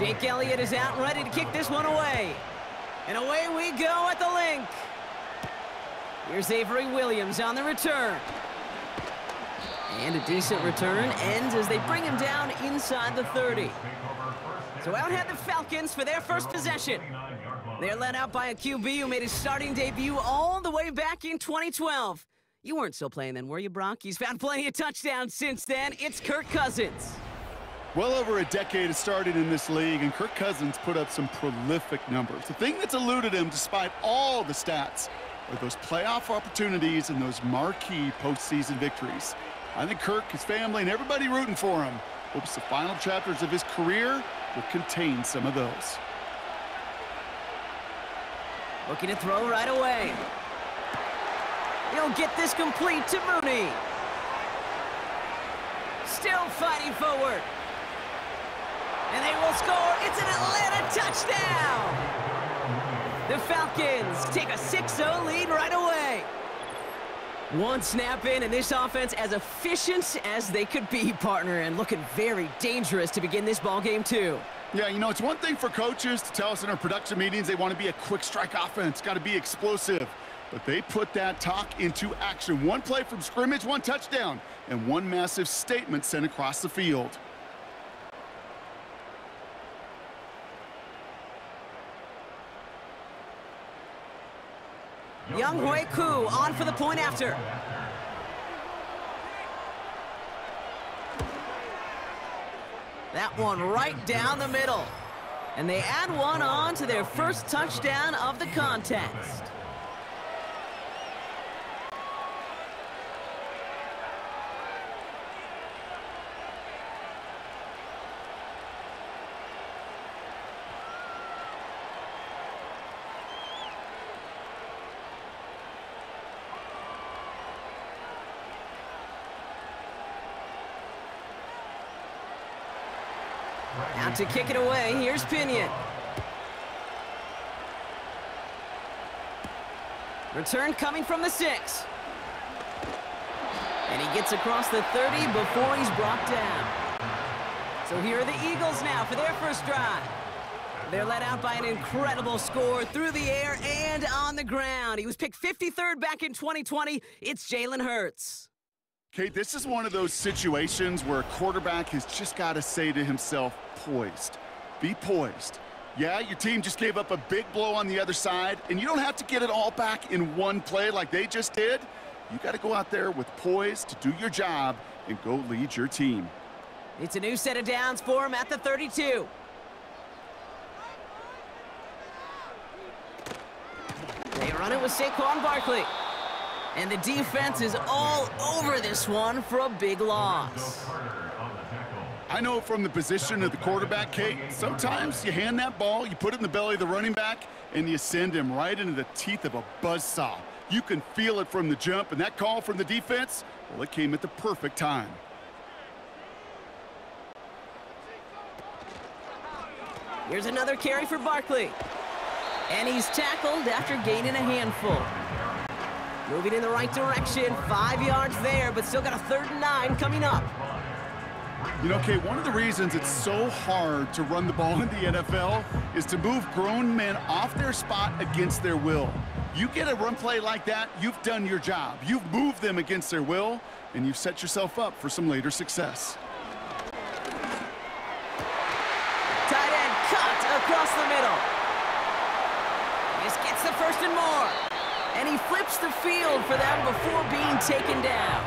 Jake Elliott is out and ready to kick this one away. And away we go at the Linc. Here's Avery Williams on the return. And a decent return ends as they bring him down inside the 30. So out head the Falcons for their first possession. They're led out by a QB who made his starting debut all the way back in 2012. You weren't still playing then, were you, Brock? He's found plenty of touchdowns since then. It's Kirk Cousins. Well over a decade has started in this league, and Kirk Cousins put up some prolific numbers. The thing that's eluded him, despite all the stats, are those playoff opportunities and those marquee postseason victories. I think Kirk, his family, and everybody rooting for him hopes the final chapters of his career will contain some of those. Looking to throw right away. He'll get this complete to Mooney. Still fighting forward. And they will score. It's an Atlanta touchdown. The Falcons take a 6-0 lead right away. One snap in, and this offense as efficient as they could be, partner, and looking very dangerous to begin this ball game too. Yeah, you know, it's one thing for coaches to tell us in our production meetings they want to be a quick strike offense, got to be explosive. But they put that talk into action. One play from scrimmage, one touchdown, and one massive statement sent across the field. Younghoe Koo on for the point after. That one right down the middle. And they add one on to their first touchdown of the contest. Out to kick it away, here's Pinion. Return coming from the six. And he gets across the 30 before he's brought down. So here are the Eagles now for their first drive. They're led out by an incredible score through the air and on the ground. He was picked 53rd back in 2020. It's Jalen Hurts. Kate, this is one of those situations where a quarterback has just got to say to himself, poised. Be poised. Yeah, your team just gave up a big blow on the other side, and you don't have to get it all back in one play like they just did. You got to go out there with poise to do your job and go lead your team. It's a new set of downs for him at the 32. They run it with Saquon Barkley. And the defense is all over this one for a big loss. I know from the position of the quarterback, Kate, sometimes you hand that ball, you put it in the belly of the running back, and you send him right into the teeth of a buzzsaw. You can feel it from the jump, and that call from the defense, well, it came at the perfect time. Here's another carry for Barkley. And he's tackled after gaining a handful. Moving in the right direction. Five yards there, but still got a third and nine coming up. You know, Kate, one of the reasons it's so hard to run the ball in the NFL is to move grown men off their spot against their will. You get a run play like that, you've done your job. You've moved them against their will, and you've set yourself up for some later success. Tight end cut across the middle. This gets the first and more. And he flips the field for them before being taken down.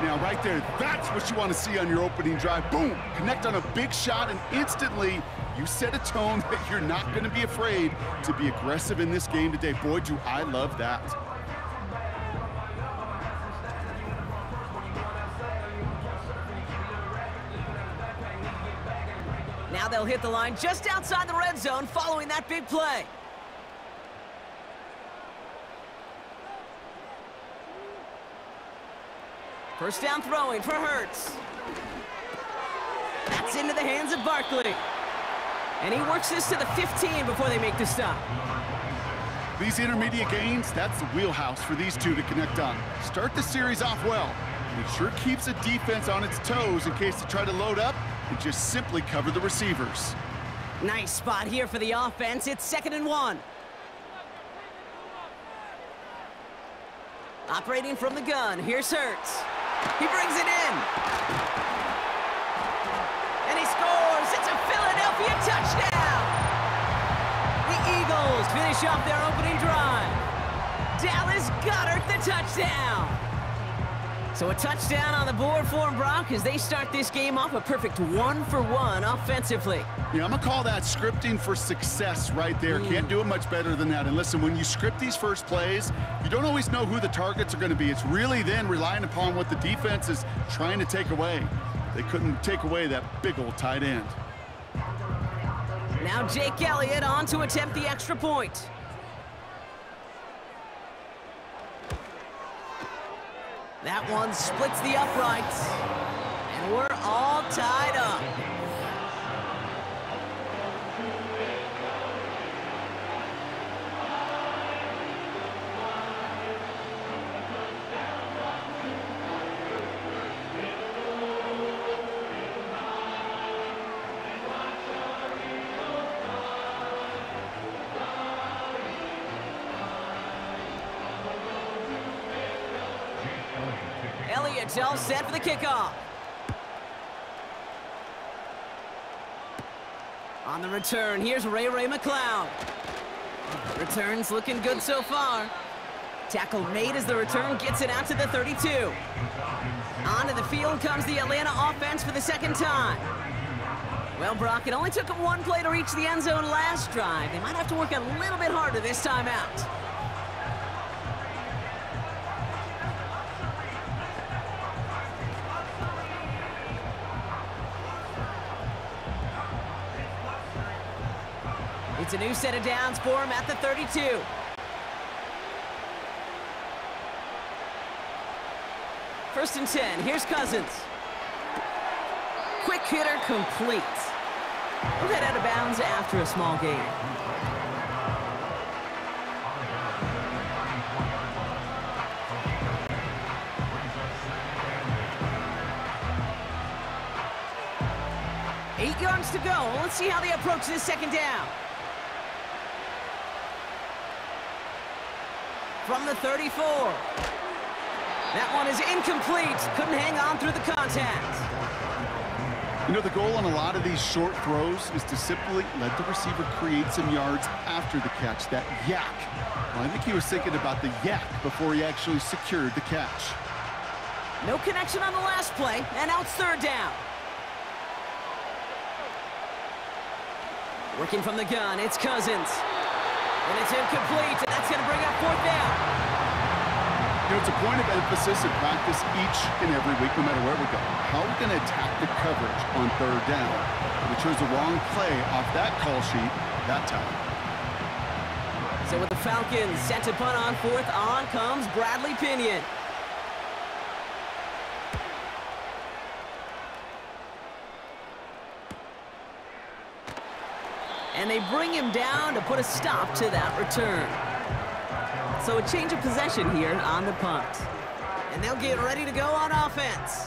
Now, right there, that's what you want to see on your opening drive. Boom! Connect on a big shot, and instantly you set a tone that you're not going to be afraid to be aggressive in this game today. Boy, do I love that. Now they'll hit the line just outside the red zone following that big play. First down throwing for Hurts. That's into the hands of Barkley. And he works this to the 15 before they make the stop. These intermediate gains, that's the wheelhouse for these two to connect on. Start the series off well. It sure keeps the defense on its toes in case they try to load up and just simply cover the receivers. Nice spot here for the offense. It's second and one. Operating from the gun, here's Hurts. He brings it in. And he scores. It's a Philadelphia touchdown. The Eagles finish off their opening drive. Dallas Goedert the touchdown. So a touchdown on the board for them, Brock, as they start this game off a perfect one-for-one -one offensively. Yeah, I'm going to call that scripting for success right there. Mm. Can't do it much better than that. And listen, when you script these first plays, you don't always know who the targets are going to be. It's really then relying upon what the defense is trying to take away. They couldn't take away that big old tight end. Now Jake Elliott on to attempt the extra point. That one splits the uprights. And we're all tied up. Elliott's all set for the kickoff. On the return, here's Ray Ray McCloud. Returns looking good so far. Tackle made as the return gets it out to the 32. Onto the field comes the Atlanta offense for the second time. Well, Brock, it only took them one play to reach the end zone last drive. They might have to work a little bit harder this time out. It's a new set of downs for him at the 32. First and 10, here's Cousins. Quick hitter complete. We'll head out of bounds after a small gain. Eight yards to go. Let's see how they approach this second down. From the 34. That one is incomplete. Couldn't hang on through the contact. You know, the goal on a lot of these short throws is to simply let the receiver create some yards after the catch, that YAC. Well, I think he was thinking about the YAC before he actually secured the catch. No connection on the last play, and out third down. Working from the gun, it's Cousins. And it's incomplete, and that's going to bring up fourth down. You know, it's a point of emphasis in practice each and every week, no matter where we go. How are we going to attack the coverage on third down? We chose the wrong play off that call sheet that time. So with the Falcons set to punt on fourth, on comes Bradley Pinion. And they bring him down to put a stop to that return. So a change of possession here on the punt. And they'll get ready to go on offense.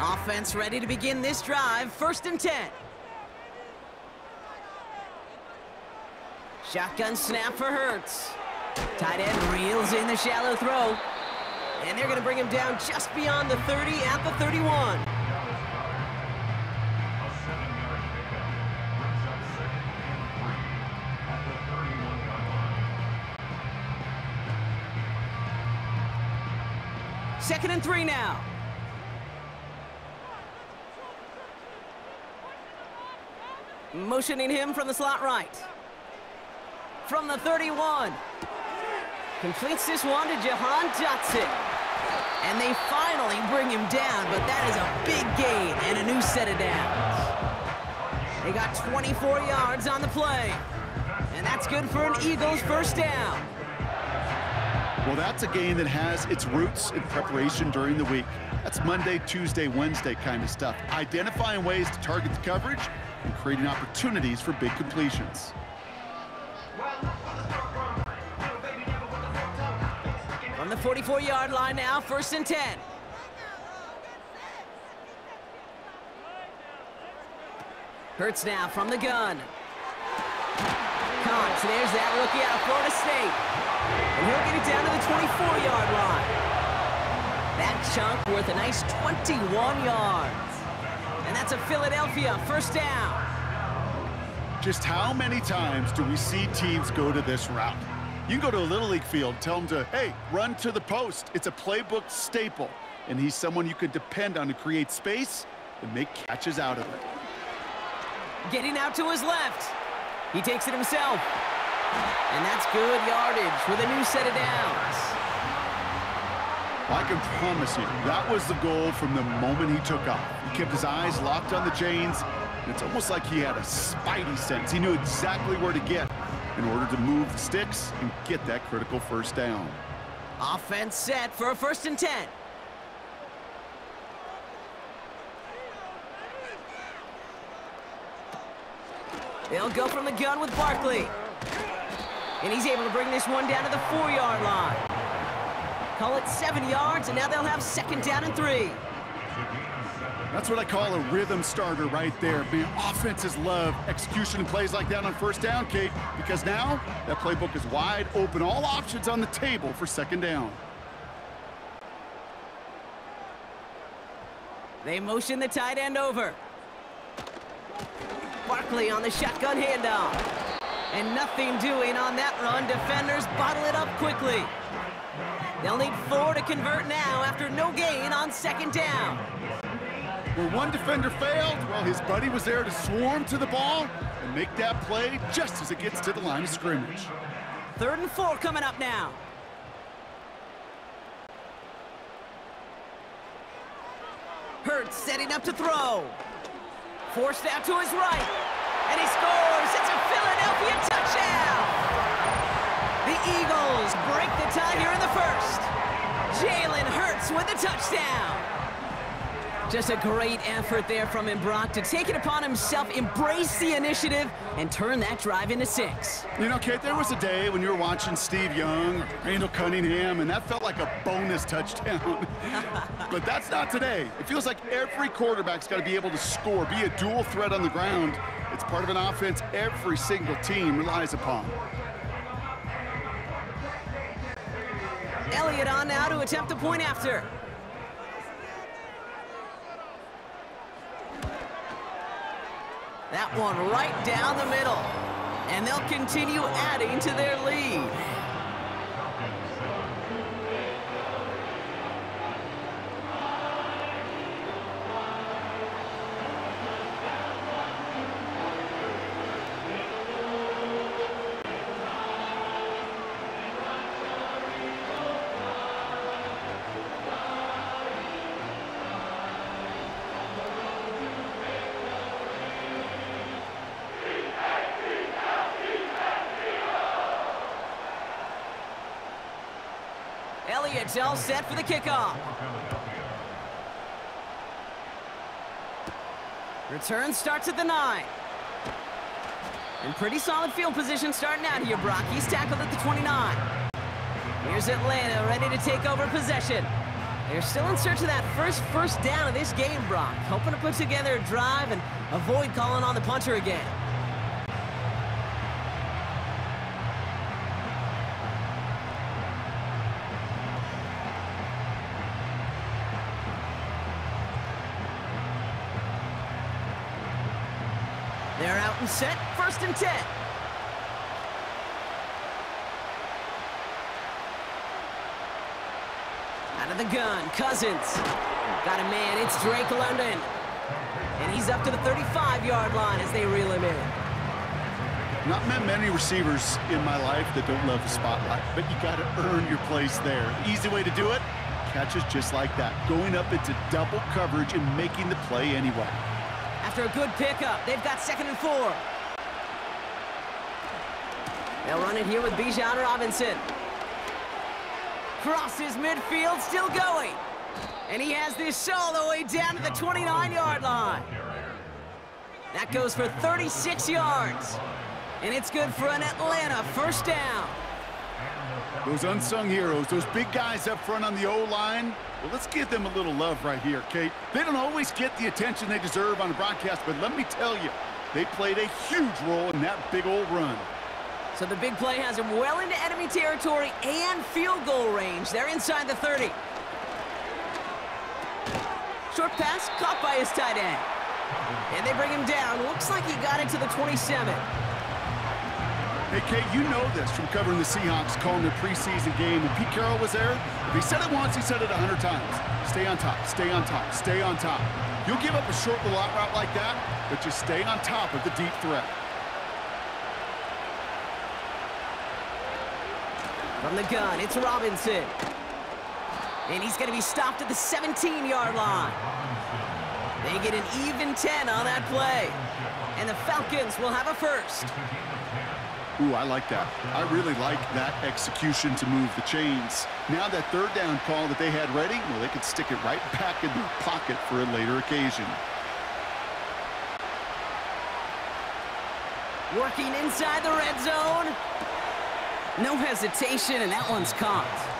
Offense ready to begin this drive, first and 10. Shotgun snap for Hurts. Tight end reels in the shallow throw. And they're going to bring him down just beyond the 30 at the 31. Second and three now. Motioning him from the slot right from the 31. Completes this one to Jahan Dotson. And they finally bring him down, but that is a big gain and a new set of downs. They got 24 yards on the play. And that's good for an Eagles first down. Well, that's a game that has its roots in preparation during the week. That's Monday, Tuesday, Wednesday kind of stuff. Identifying ways to target the coverage and creating opportunities for big completions. The 44-yard line now, first and 10. Hurts now from the gun. Caught. There's that rookie out of Florida State. And he'll get it down to the 24-yard line. That chunk worth a nice 21 yards. And that's a Philadelphia first down. Just how many times do we see teams go to this route? You can go to a Little League field, tell them to, hey, run to the post. It's a playbook staple. And he's someone you could depend on to create space and make catches out of it. Getting out to his left. He takes it himself. And that's good yardage with a new set of downs. I can promise you, that was the goal from the moment he took off. He kept his eyes locked on the chains, it's almost like he had a spidey sense. He knew exactly where to get in order to move the sticks and get that critical first down. Offense set for a first and 10. They'll go from the gun with Barkley. And he's able to bring this one down to the four-yard line. Call it seven yards, and now they'll have second down and three. That's what I call a rhythm starter right there. Man, offenses love execution and plays like that on first down, Kate, because now that playbook is wide open. All options on the table for second down. They motion the tight end over. Barkley on the shotgun handoff. And nothing doing on that run. Defenders bottle it up quickly. They'll need four to convert now after no gain on second down. Where one defender failed, well, his buddy was there to swarm to the ball and make that play just as it gets to the line of scrimmage. Third and four coming up now. Hurts setting up to throw. Forced out to his right. And he scores. It's a Philadelphia touchdown. The Eagles break the tie here in the first. Jalen Hurts with the touchdown. Just a great effort there from him, to take it upon himself, embrace the initiative, and turn that drive into six. You know, Kate, there was a day when you were watching Steve Young Randall Cunningham, and that felt like a bonus touchdown. but that's not today. It feels like every quarterback's got to be able to score, be a dual threat on the ground. It's part of an offense every single team relies upon. Elliott on now to attempt the point after. That one right down the middle. And they'll continue adding to their lead. All set for the kickoff. Return starts at the nine. In pretty solid field position starting out here, Brock. He's tackled at the 29. Here's Atlanta ready to take over possession. They're still in search of that first first down of this game, Brock. Hoping to put together a drive and avoid calling on the punter again. They're out and set, first and 10. Out of the gun, Cousins. Got a man, it's Drake London. And he's up to the 35-yard line as they reel him in. Not met many receivers in my life that don't love the spotlight, but you got to earn your place there. Easy way to do it, catches just like that, going up into double coverage and making the play anyway. After a good pickup, they've got second and four. They'll run it here with Bijan Robinson. Crosses midfield, still going. And he has this all the way down to the 29-yard line. That goes for 36 yards. And it's good for an Atlanta first down. Those unsung heroes, those big guys up front on the O-line, well, let's give them a little love right here, Kate. They don't always get the attention they deserve on the broadcast, but let me tell you, they played a huge role in that big old run. So the big play has him well into enemy territory and field goal range. They're inside the 30. Short pass caught by his tight end. And they bring him down. Looks like he got into the 27. Hey, Kate, you know this from covering the Seahawks, calling their preseason game. When Pete Carroll was there, if he said it once, he said it a hundred times. Stay on top, stay on top, stay on top. You'll give up a short little out route like that, but just stay on top of the deep threat. From the gun, it's Robinson. And he's going to be stopped at the 17-yard line. They get an even 10 on that play. And the Falcons will have a first. Ooh, I like that. I really like that execution to move the chains. Now that third down call that they had ready, well, they could stick it right back in their pocket for a later occasion. Working inside the red zone. No hesitation, and that one's caught.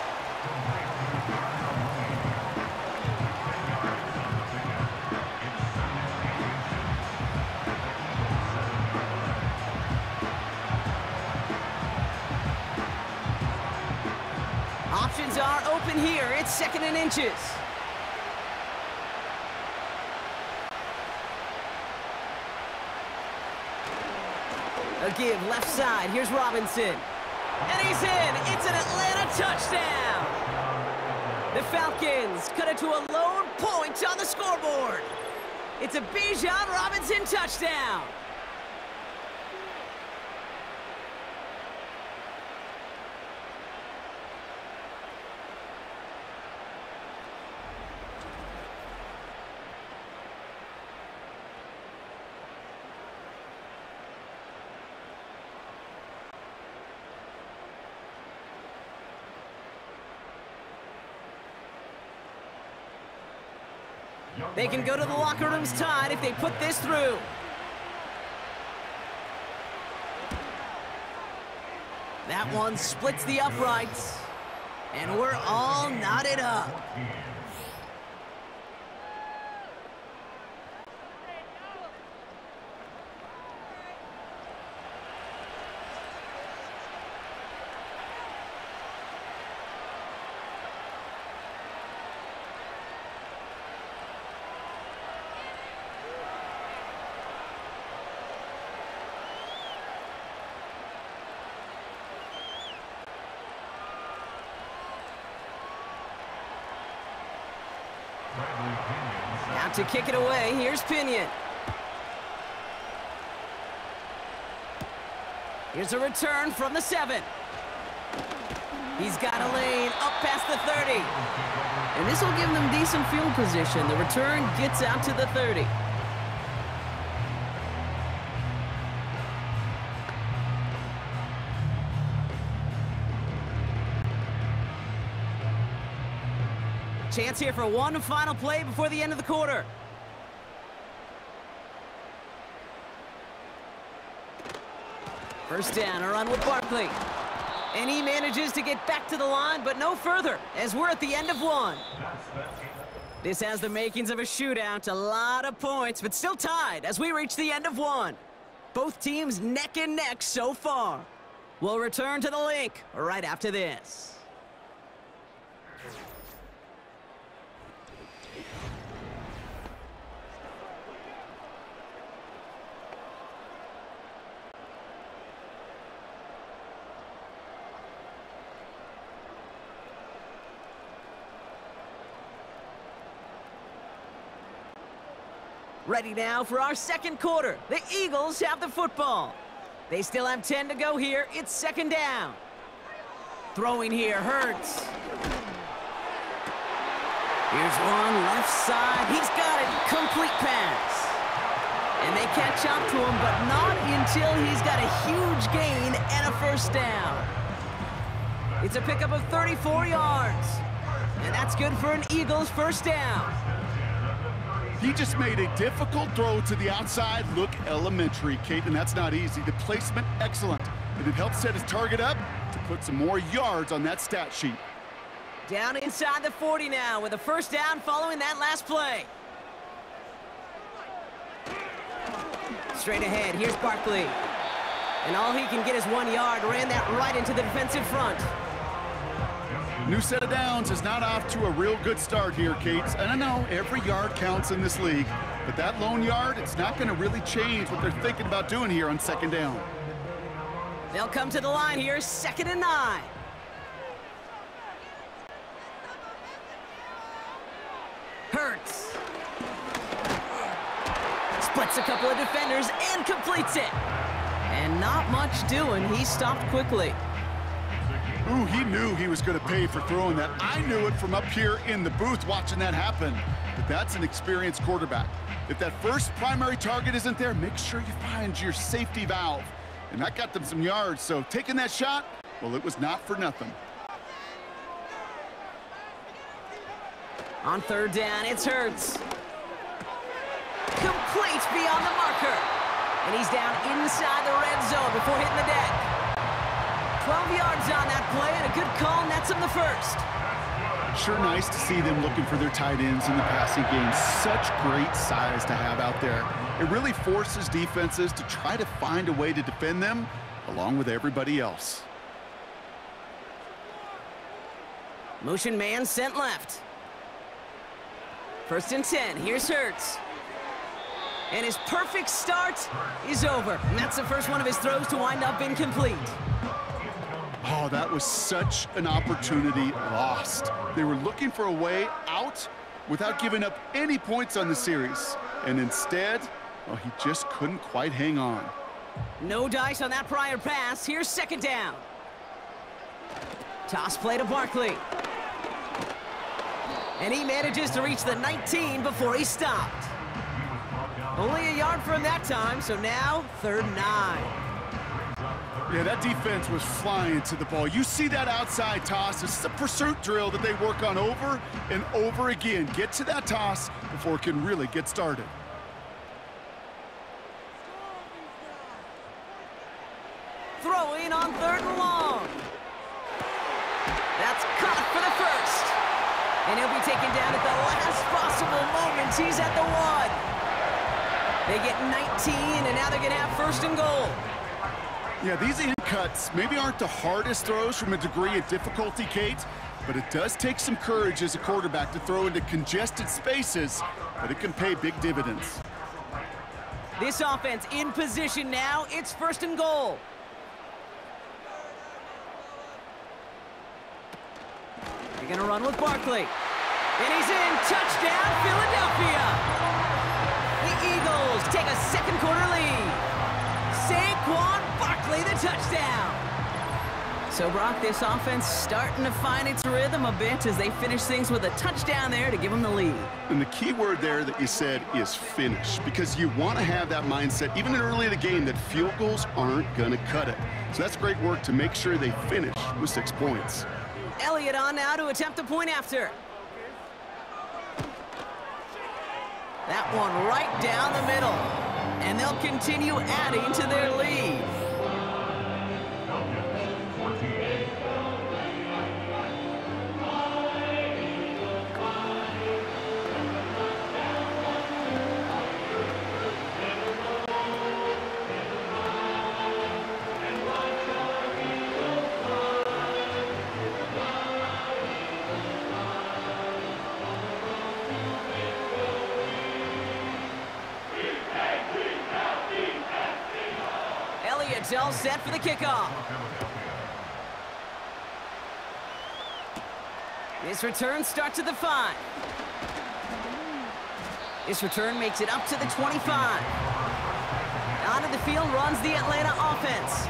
Second and inches. A give left side. Here's Robinson. And he's in. It's an Atlanta touchdown. The Falcons cut it to a lone point on the scoreboard. It's a Bijan Robinson touchdown. They can go to the locker rooms tied if they put this through. That one splits the uprights. And we're all knotted up. To kick it away, here's Pinion. Here's a return from the seven. He's got a lane up past the 30. And this will give them decent field position. The return gets out to the 30. Chance here for one final play before the end of the quarter. First down, a run with Barkley. And he manages to get back to the line, but no further, as we're at the end of one. This has the makings of a shootout, a lot of points, but still tied as we reach the end of one. Both teams neck and neck so far. We'll return to the Linc right after this. Ready now for our second quarter. The Eagles have the football. They still have 10 to go here. It's second down. Throwing here hurts. Here's one left side. He's got it. Complete pass. And they catch up to him, but not until he's got a huge gain and a first down. It's a pickup of 34 yards. And that's good for an Eagles first down. He just made a difficult throw to the outside look elementary, Kate, and that's not easy. The placement, excellent. And it helped set his target up to put some more yards on that stat sheet. Down inside the 40 now with a first down following that last play. Straight ahead, here's Barkley. And all he can get is one yard, ran that right into the defensive front. New set of downs is not off to a real good start here, Kate. And I know every yard counts in this league, but that lone yard, it's not going to really change what they're thinking about doing here on second down. They'll come to the line here, second and nine. Hurts. Splits a couple of defenders and completes it. And not much doing. He stopped quickly. Ooh, he knew he was going to pay for throwing that. I knew it from up here in the booth watching that happen. But that's an experienced quarterback. If that first primary target isn't there, make sure you find your safety valve. And that got them some yards, so taking that shot, well, it was not for nothing. On third down, it's Hurts. Complete beyond the marker. And he's down inside the red zone before hitting the deck. 12 yards on that play, and a good call nets him the first. Sure nice to see them looking for their tight ends in the passing game. Such great size to have out there. It really forces defenses to try to find a way to defend them along with everybody else. Motion man sent left. First and 10, here's Hurts. And his perfect start is over. And that's the first one of his throws to wind up incomplete. Oh, that was such an opportunity lost. They were looking for a way out without giving up any points on the series. And instead, well, he just couldn't quite hang on. No dice on that prior pass. Here's second down. Toss play to Barkley. And he manages to reach the 19 before he stopped. Only a yard from that time, so now third nine. Yeah, that defense was flying to the ball. You see that outside toss. This is a pursuit drill that they work on over and over again. Get to that toss before it can really get started. Throwing on third and long. That's caught for the first. And he'll be taken down at the last possible moment. He's at the one. They get 19, and now they're going to have first and goal. Yeah, these in cuts maybe aren't the hardest throws from a degree of difficulty, Kate, but it does take some courage as a quarterback to throw into congested spaces, but it can pay big dividends. This offense in position now. It's first and goal. They're going to run with Barkley. And he's in. Touchdown, Philadelphia. The Eagles take a second quarter lead. Saquon Barkley the touchdown. So, Brock, this offense starting to find its rhythm a bit as they finish things with a touchdown there to give them the lead. And the key word there that you said is finish, because you want to have that mindset, even early in the game, that field goals aren't going to cut it. So that's great work to make sure they finish with six points. Elliott on now to attempt a point after. That one right down the middle. And they'll continue adding to their lead. All set for the kickoff. This return starts at the 5. This return makes it up to the 25. Out of the field runs the Atlanta offense.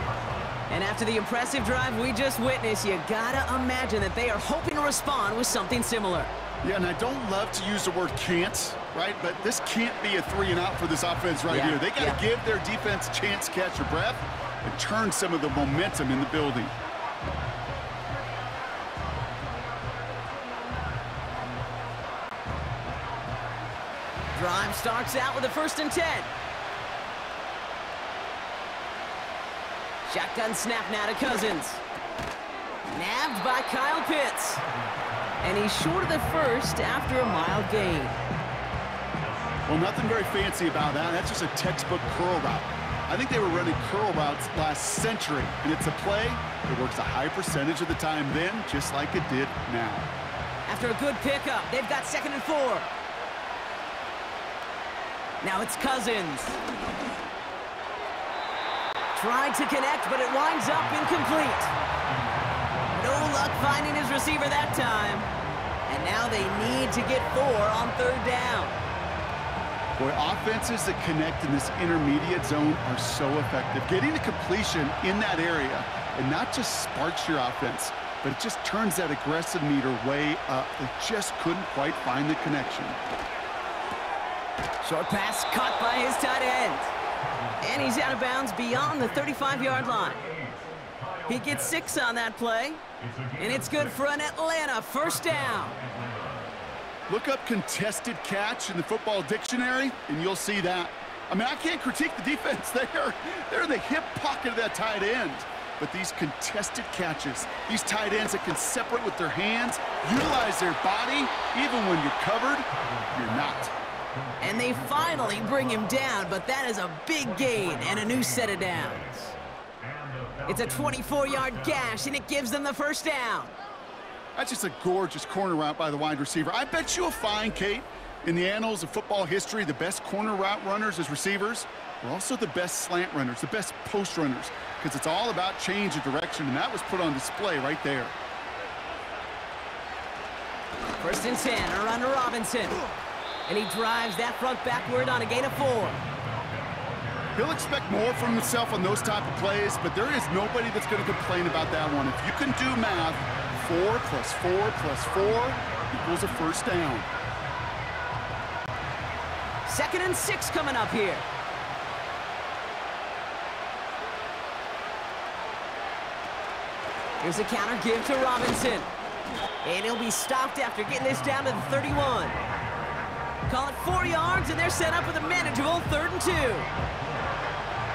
And after the impressive drive we just witnessed, you gotta imagine that they are hoping to respond with something similar. Yeah, and I don't love to use the word can't, right? But this can't be a three and out for this offense right Yeah, here. They got to yeah. give their defense a chance to catch their breath and turn some of the momentum in the building. Drive starts out with a first and 10. Shotgun snap now to Cousins. Nabbed by Kyle Pitts. And he's short of the first after a mild gain. Well, nothing very fancy about that. That's just a textbook curl route. I think they were running curl routes last century, and it's a play that works a high percentage of the time then, just like it did now. After a good pickup, they've got second and four. Now it's Cousins. Tried to connect, but it winds up incomplete. No luck finding his receiver that time. And now they need to get four on third down. Boy, offenses that connect in this intermediate zone are so effective. Getting the completion in that area, and not just sparks your offense, but it just turns that aggressive meter way up. They just couldn't quite find the connection. Short pass caught by his tight end. And he's out of bounds beyond the 35-yard line. He gets six on that play. And it's good for an Atlanta first down. Look up contested catch in the football dictionary, and you'll see that. I mean, I can't critique the defense there. They're in the hip pocket of that tight end. But these contested catches, these tight ends that can separate with their hands, utilize their body, even when you're covered, you're not. And they finally bring him down, but that is a big gain and a new set of downs. It's a 24-yard gash, and it gives them the first down. That's just a gorgeous corner route by the wide receiver. I bet you'll find, Kate, in the annals of football history, the best corner route runners as receivers are also the best slant runners, the best post runners, because it's all about change of direction, and that was put on display right there. First and 10, around to Robinson. And he drives that front backward on a gain of four. He'll expect more from himself on those type of plays, but there is nobody that's going to complain about that one. If you can do math, four plus four plus four equals a first down. Second and six coming up here. Here's a counter give to Robinson. And he'll be stopped after getting this down to the 31. Call it four yards, and they're set up with a manageable third and two.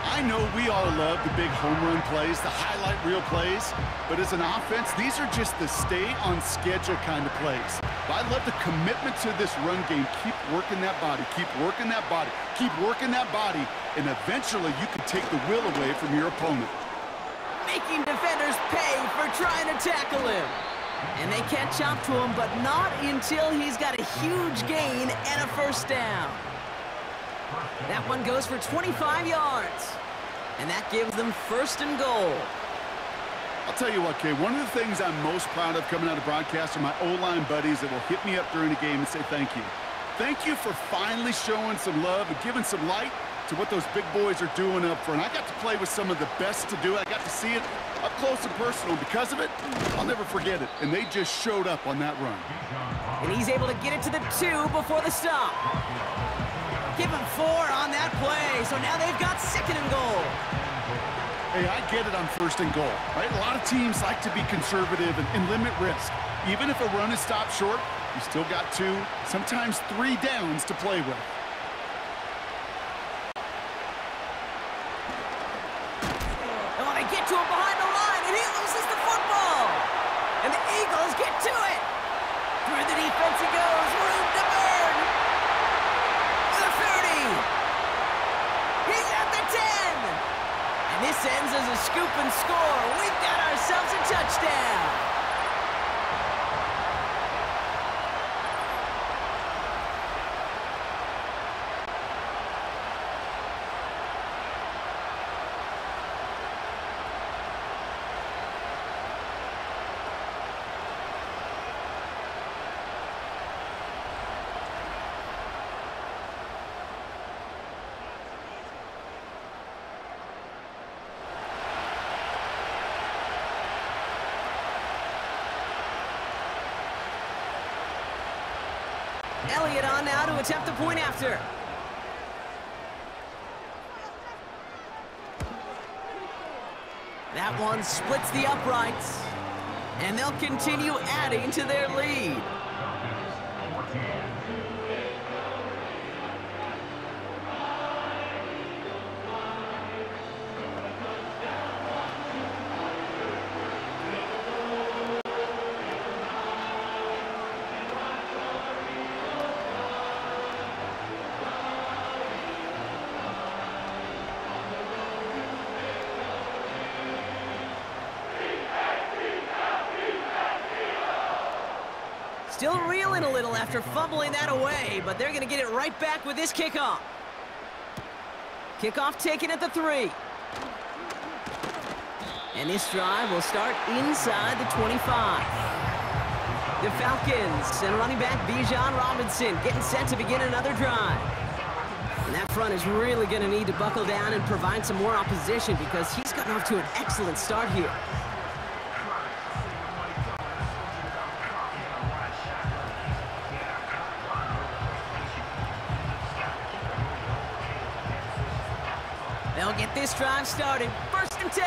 I know we all love the big home run plays, the highlight reel plays, but as an offense, these are just the stay on schedule kind of plays. But I love the commitment to this run game. Keep working that body, keep working that body, keep working that body, and eventually you can take the will away from your opponent. Making defenders pay for trying to tackle him. And they catch up to him, but not until he's got a huge gain and a first down. That one goes for 25 yards. And that gives them first and goal. I'll tell you what, Kay, one of the things I'm most proud of coming out of broadcast are my O-line buddies that will hit me up during the game and say thank you. Thank you for finally showing some love and giving some light to what those big boys are doing up front. I got to play with some of the best to do it. I got to see it up close and personal. Because of it, I'll never forget it. And they just showed up on that run. And he's able to get it to the two before the stop. Give him four on that play. So now they've got second and goal. Hey, I get it on first and goal, right? A lot of teams like to be conservative and, and limit risk. Even if a run is stopped short, you still got two, sometimes three downs to play with. Oh, they get to him behind the line, and he loses the football. And the Eagles get to it. Through the defense he goes. Room to burn. The 30. He's at the 10. And this ends as a scoop and score. We've got ourselves a touchdown. Elliott on now to attempt the point after. That one splits the uprights. And they'll continue adding to their lead. After fumbling that away, but they're going to get it right back with this kickoff. Kickoff taken at the three. And this drive will start inside the 25. The Falcons and running back Bijan Robinson getting set to begin another drive. And that front is really going to need to buckle down and provide some more opposition because he's gotten off to an excellent start here. Started. First and 10.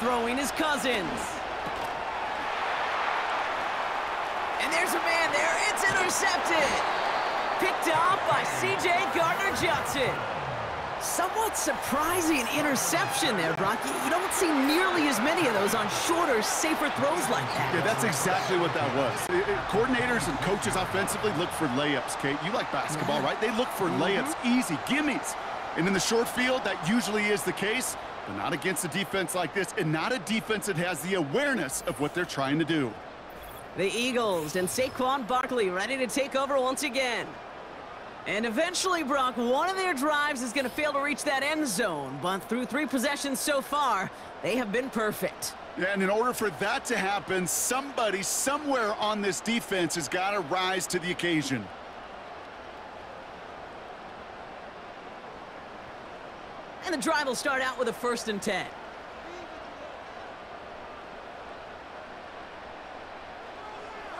Throwing his Cousins. And there's a man there. It's intercepted. Picked off by C.J. Gardner-Johnson. Somewhat surprising interception there, Brock. You don't see nearly as many of those on shorter, safer throws like that. Yeah, that's exactly what that was. It, it, coordinators and coaches offensively look for layups, Kate. You like basketball, mm-hmm. right? They look for mm-hmm. layups, easy, gimmies. And in the short field, that usually is the case, but not against a defense like this, and not a defense that has the awareness of what they're trying to do. The Eagles and Saquon Barkley ready to take over once again. And eventually, Brock, one of their drives is going to fail to reach that end zone. But through three possessions so far, they have been perfect. Yeah, and in order for that to happen, somebody somewhere on this defense has got to rise to the occasion. And the drive will start out with a first and 10.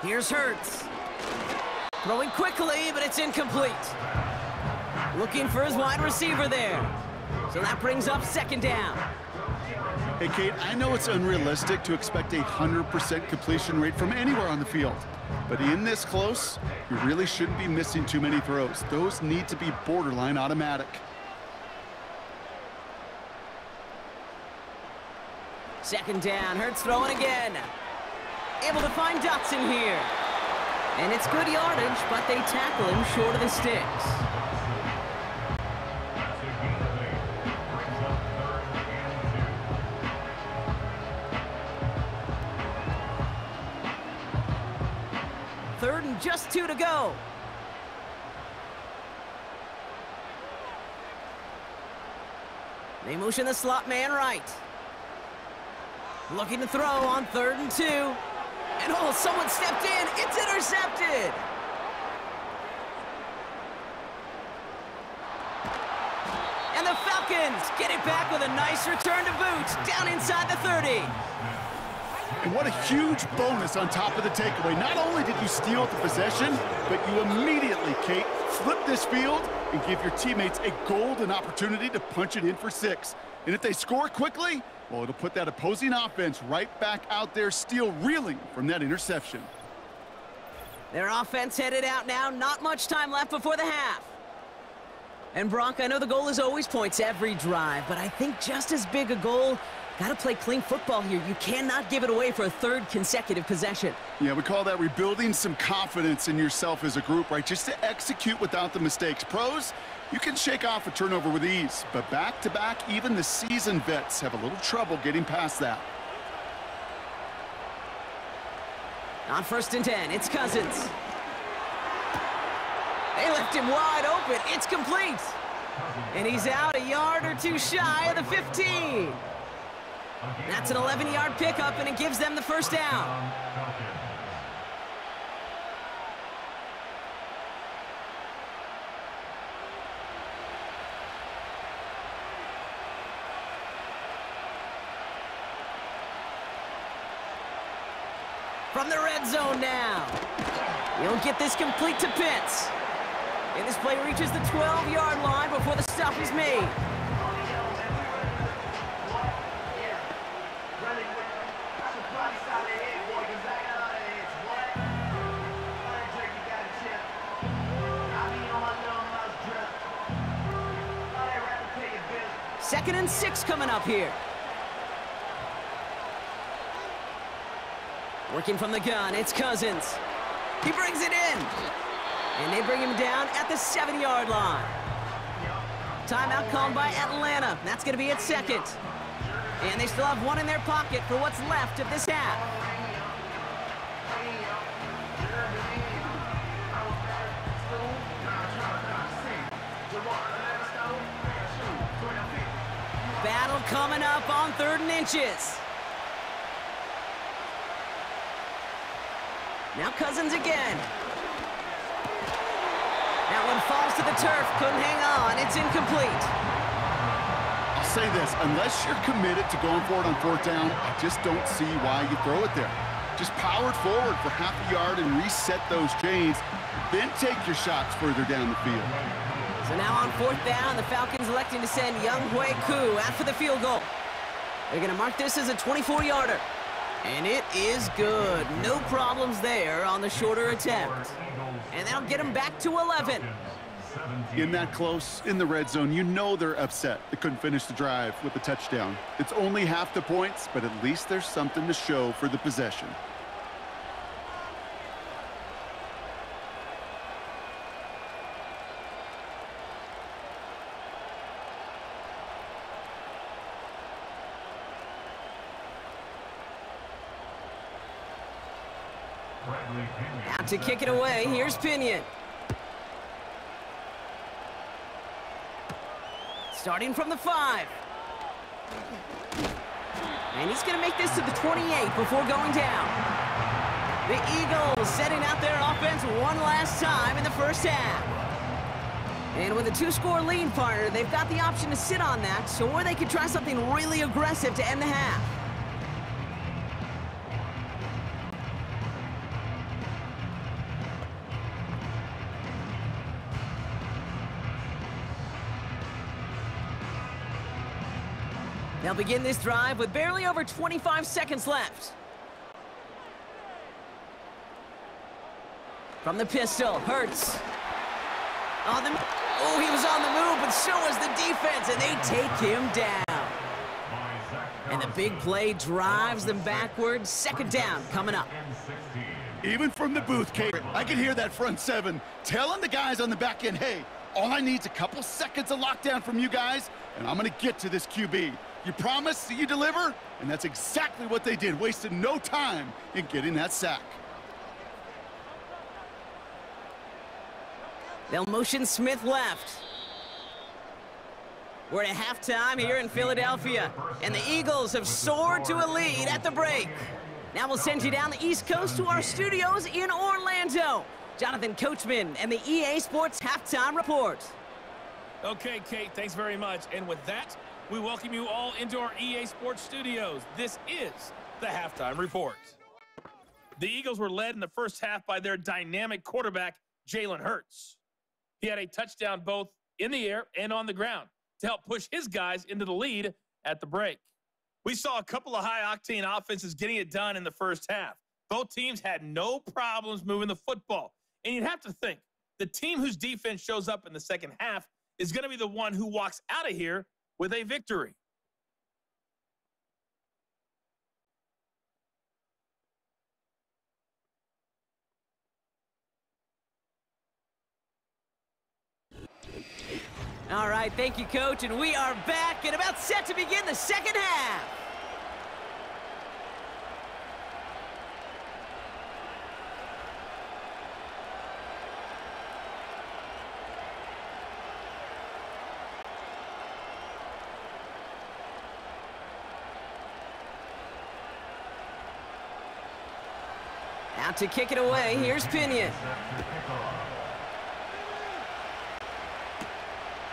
Here's Hurts. Throwing quickly, but it's incomplete. Looking for his wide receiver there. So that brings up second down. Hey, Kate, I know it's unrealistic to expect a 100% completion rate from anywhere on the field. But in this close, you really shouldn't be missing too many throws. Those need to be borderline automatic. Second down, Hurts throwing again. Able to find Dotson here. And it's good yardage, but they tackle him short of the sticks. Third and just two to go. They motion the slot man right. Looking to throw on third and two. And oh, someone stepped in. It's intercepted. And the Falcons get it back with a nice return to boots down inside the 30. And what a huge bonus on top of the takeaway. Not only did you steal the possession, but you immediately, Kate, flip this field and give your teammates a golden opportunity to punch it in for six. And if they score quickly, well, it'll put that opposing offense right back out there, still reeling from that interception. Their offense headed out now. Not much time left before the half. And Brock, I know the goal is always points every drive, but I think just as big a goal, got to play clean football here. You cannot give it away for a third consecutive possession. Yeah, we call that rebuilding some confidence in yourself as a group, right? Just to execute without the mistakes. Pros, you can shake off a turnover with ease, but back-to-back, -back, even the seasoned vets have a little trouble getting past that. On first and 10, it's Cousins. They left him wide open. It's complete. And he's out a yard or two shy of the 15. That's an 11-yard pickup, and it gives them the first down. From the red zone now. He'll get this complete to Pitts. And this play reaches the 12-yard line before the stop is made. Second and six coming up here. Working from the gun, it's Cousins. He brings it in. And they bring him down at the seven-yard line. Timeout called by Atlanta. That's going to be at second. And they still have one in their pocket for what's left of this half. Battle coming up on third and inches. Now Cousins again. That one falls to the turf. Couldn't hang on. It's incomplete. I'll say this. Unless you're committed to going for it on fourth down, I just don't see why you throw it there. Just power it forward for half a yard and reset those chains. Then take your shots further down the field. So now on fourth down, the Falcons electing to send Young Hui Koo out for the field goal. They're going to mark this as a 24-yarder. And it is good. No problems there on the shorter attempt. And that'll get them back to 11. In that close, in the red zone, you know they're upset. They couldn't finish the drive with the touchdown. It's only half the points, but at least there's something to show for the possession. To kick it away. Here's Pinion. Starting from the five. And he's going to make this to the 28 before going down. The Eagles setting out their offense one last time in the first half. And with a two-score lead, partner, they've got the option to sit on that, so or they could try something really aggressive to end the half. They'll begin this drive with barely over 25 seconds left. From the pistol, Hurts. Oh, the, oh, he was on the move, but so was the defense, and they take him down. And the big play drives them backwards. Second down coming up. Even from the booth, Kate, I can hear that front seven telling the guys on the back end, hey, all I need is a couple seconds of lockdown from you guys, and I'm going to get to this QB. You promise that you deliver? And that's exactly what they did, wasted no time in getting that sack. They'll motion Smith left. We're at halftime here in Philadelphia, and the Eagles have soared to a lead at the break. Now we'll send you down the East Coast to our studios in Orlando. Jonathan Coachman and the EA Sports Halftime Report. Okay, Kate, thanks very much. And with that, we welcome you all into our EA Sports studios. This is the Halftime Report. The Eagles were led in the first half by their dynamic quarterback, Jalen Hurts. He had a touchdown both in the air and on the ground to help push his guys into the lead at the break. We saw a couple of high-octane offenses getting it done in the first half. Both teams had no problems moving the football. And you'd have to think, the team whose defense shows up in the second half is going to be the one who walks out of here with a victory. All right, thank you, Coach, and we are back and about set to begin the second half. To kick it away, here's Pinion.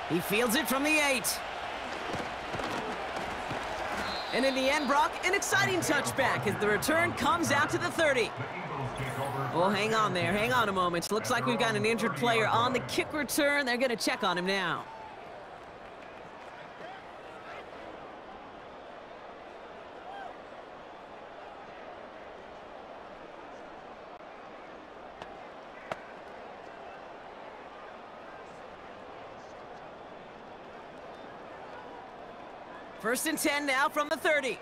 He fields it from the eight. And in the end, Brock, an exciting touchback as the return comes out to the 30. Well, hang on there. Hang on a moment. Looks like we've got an injured player on the kick return. They're going to check on him now. First and 10 now from the 30.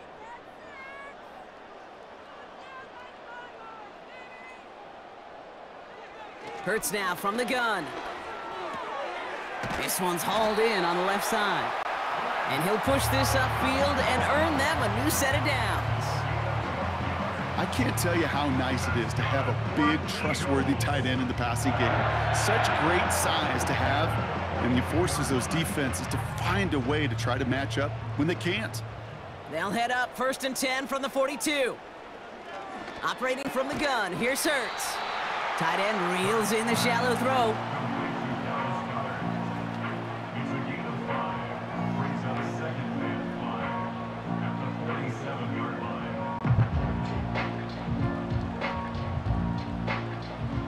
Hurts now from the gun. This one's hauled in on the left side. And he'll push this upfield and earn them a new set of downs. I can't tell you how nice it is to have a big, trustworthy tight end in the passing game. Such great size to have, and he forces those defenses to find a way to try to match up when they can't. They'll head up first and 10 from the 42. Operating from the gun, here's Hurts. Tight end reels in the shallow throw.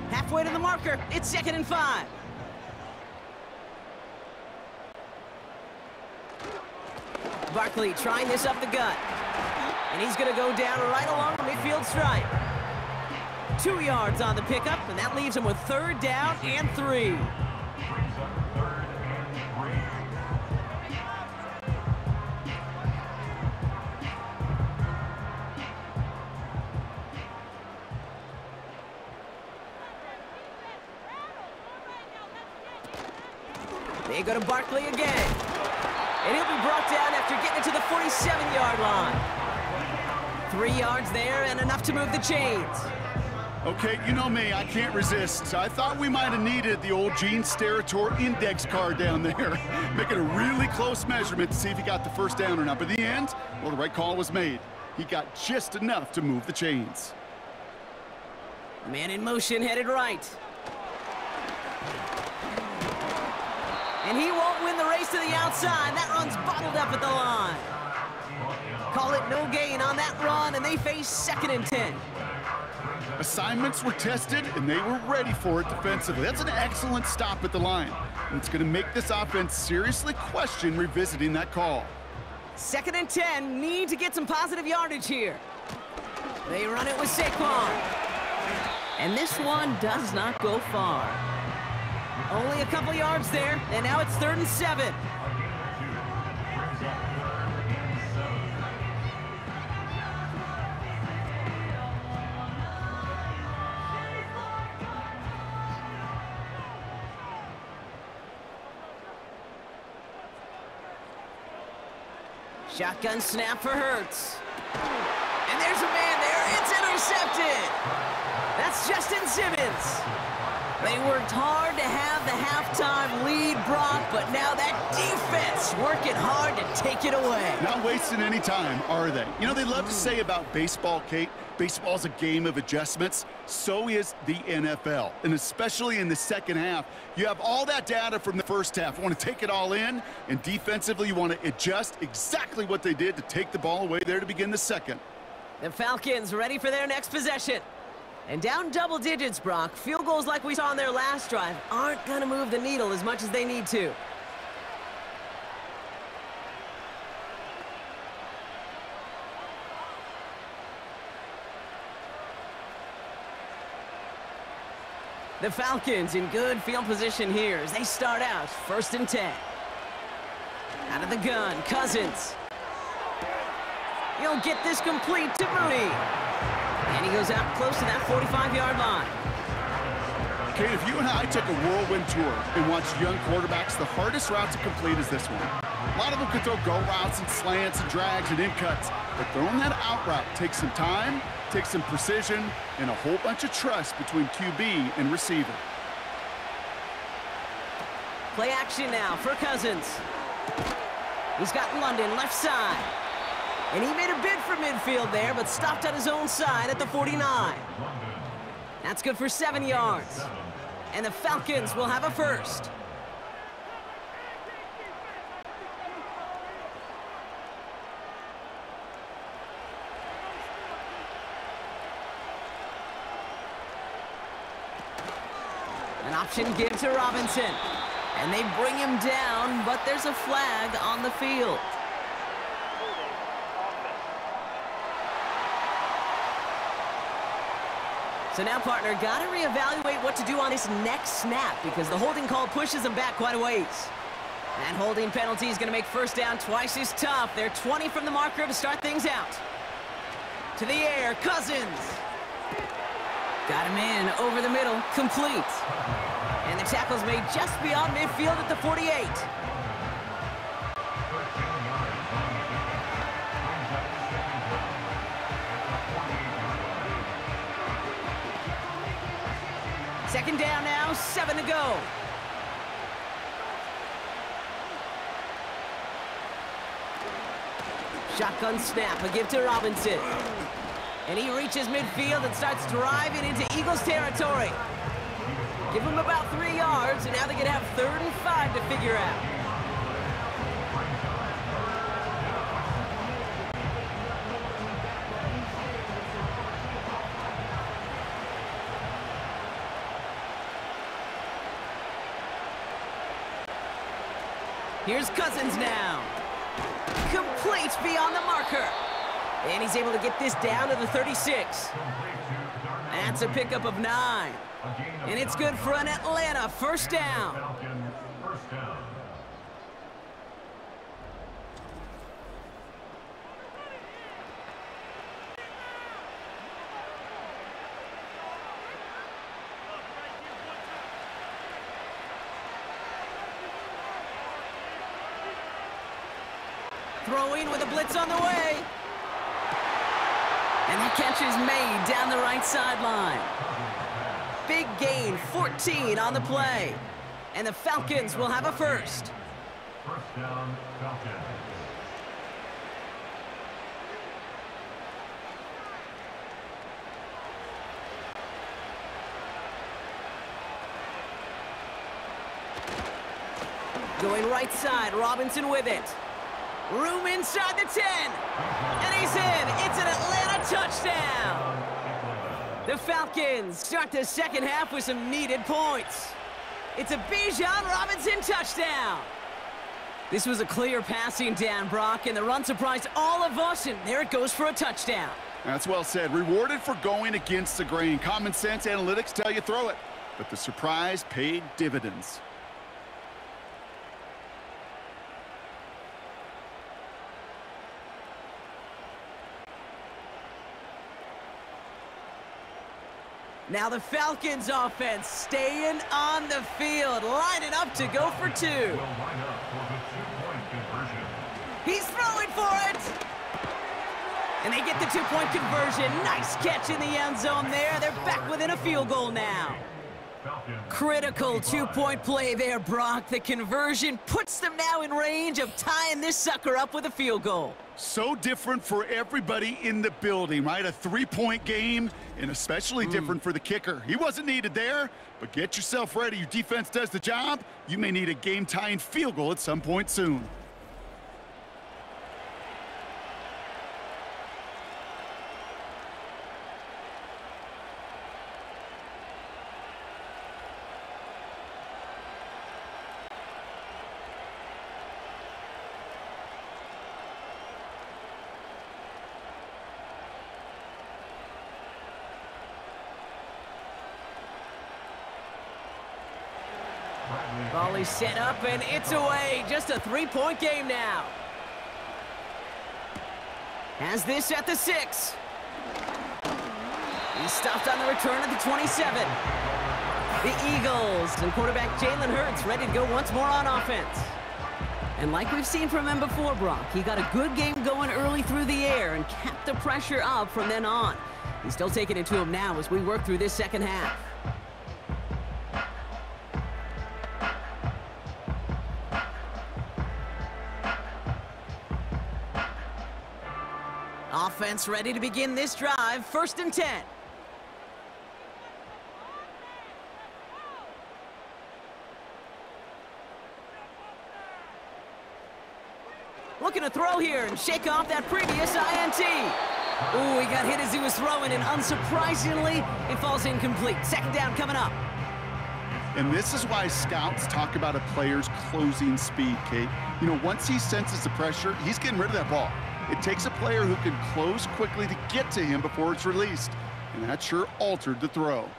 Halfway to the marker, it's second and five. Trying this up the gut. And he's going to go down right along the midfield stripe. Two yards on the pickup, and that leaves him with third down and three. Chains. Okay, you know me, I can't resist. I thought we might have needed the old Gene Steratore index card down there, making a really close measurement to see if he got the first down or not. But in the end, well, the right call was made. He got just enough to move the chains. Man in motion, headed right. And he won't win the race to the outside. That run's bottled up at the line. Call it no gain on that run, and they face second and 10. Assignments were tested, and they were ready for it defensively. That's an excellent stop at the line. And it's going to make this offense seriously question revisiting that call. Second and 10, need to get some positive yardage here. They run it with Saquon. And this one does not go far. Only a couple yards there, and now it's third and seven. Shotgun snap for Hurts. And there's a man there. It's intercepted. That's Justin Simmons. They worked hard to have the halftime lead, Brock, but now that defense working hard to take it away. Not wasting any time, are they? You know, they love to say about baseball, Kate, baseball's a game of adjustments. So is the NFL, and especially in the second half. You have all that data from the first half. You want to take it all in, and defensively, you want to adjust exactly what they did to take the ball away there to begin the second. The Falcons ready for their next possession. And down double digits, Brock. Field goals like we saw on their last drive aren't going to move the needle as much as they need to. The Falcons in good field position here as they start out first and 10. Out of the gun, Cousins. He'll get this complete to Mooney. And he goes out close to that 45-yard line. Kate, if you and I took a whirlwind tour and watched young quarterbacks, the hardest route to complete is this one. A lot of them could throw go routes and slants and drags and in cuts, but throwing that out route takes some time, takes some precision, and a whole bunch of trust between QB and receiver. Play action now for Cousins. He's got London left side. And he made a bid for midfield there, but stopped on his own side at the 49. That's good for seven yards. And the Falcons will have a first. An option give to Robinson. And they bring him down, but there's a flag on the field. So now, partner, got to reevaluate what to do on this next snap because the holding call pushes them back quite a ways. That holding penalty is going to make first down twice as tough. They're 20 from the marker to start things out. To the air, Cousins. Got him in over the middle, complete. And the tackle's made just beyond midfield at the 48. second down now, seven to go. Shotgun snap, a give to Robinson. And he reaches midfield and starts driving into Eagles territory. Give him about three yards, and now they could have third and five to figure out. Here's Cousins now. Complete beyond the marker. And he's able to get this down to the 36. That's a pickup of nine. And it's good for an Atlanta first down. Throwing with a blitz on the way. And the catch is made down the right sideline. Big gain, 14 on the play. And the Falcons will have a first. First down, Falcons. Going right side, Robinson with it. Room inside the 10. And he's in. It's an Atlanta touchdown. The Falcons start the second half with some needed points. It's a Bijan Robinson touchdown. This was a clear passing down, Brock, and the run surprised all of us, and there it goes for a touchdown. That's well said. Rewarded for going against the grain. Common sense analytics tell you throw it. But the surprise paid dividends. Now the Falcons offense staying on the field, lining up to go for two. Will line up for the two-point conversion. He's throwing for it. And they get the two-point conversion. Nice catch in the end zone there. They're back within a field goal now. Falcons. Critical two-point play there, Brock. The conversion puts them now in range of tying this sucker up with a field goal. So different for everybody in the building, right? A three-point game, and especially hmm. different for the kicker. He wasn't needed there, but get yourself ready. Your defense does the job. You may need a game-tying field goal at some point soon. Volley set up, and it's away. Just a three-point game now. Has this at the six. He's stopped on the return at the 27. The Eagles and quarterback Jalen Hurts ready to go once more on offense. And like we've seen from him before, Brock, he got a good game going early through the air and kept the pressure up from then on. He's still taking it to him now as we work through this second half. Offense ready to begin this drive. First and 10. Looking to throw here and shake off that previous INT. Ooh, he got hit as he was throwing, and unsurprisingly, it falls incomplete. Second down coming up. And this is why scouts talk about a player's closing speed, Kate. You know, once he senses the pressure, he's getting rid of that ball. It takes a player who can close quickly to get to him before it's released. And that sure altered the throw.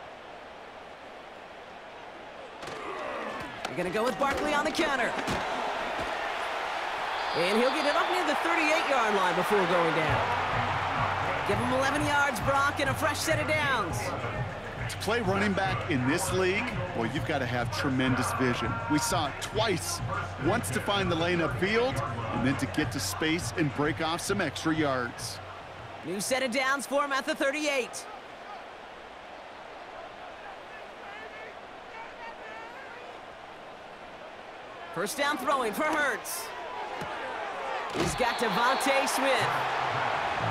They're going to go with Barkley on the counter. And he'll get it up near the 38-yard line before going down. Give him 11 yards, Brock, and a fresh set of downs. To play running back in this league, boy, you've got to have tremendous vision. We saw it twice. Once to find the lane upfield, and then to get to space and break off some extra yards. New set of downs for him at the 38. First down throwing for Hurts. He's got DeVonta Smith.